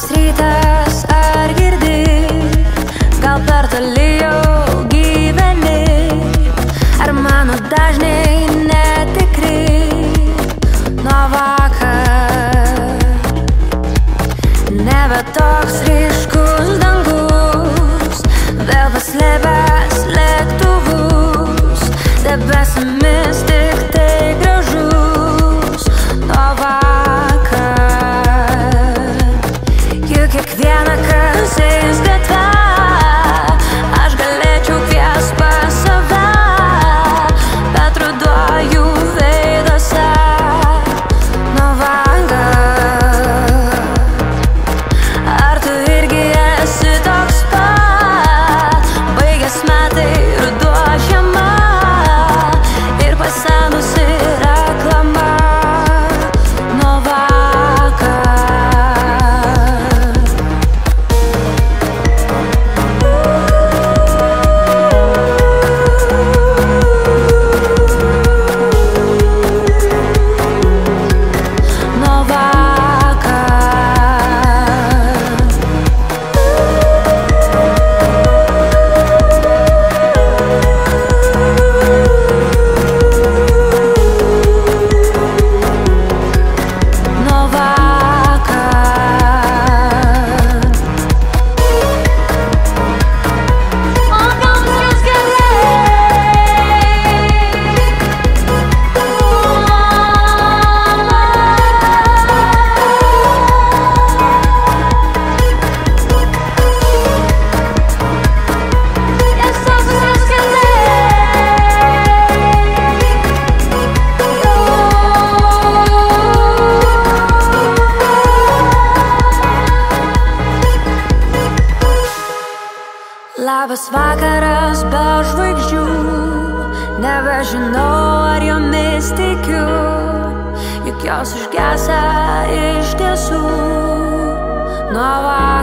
Labas rytas, ar girdi, gal per toli jau gyveni, ar mano dažniai netikri? Nuo vakar. Nebe toks ryškus Labas vakaras be žvaigždžių, nebežinau ar jomis tikiu, juk jos užgesa iš tiesų nuo vakar.